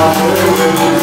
Hallelujah.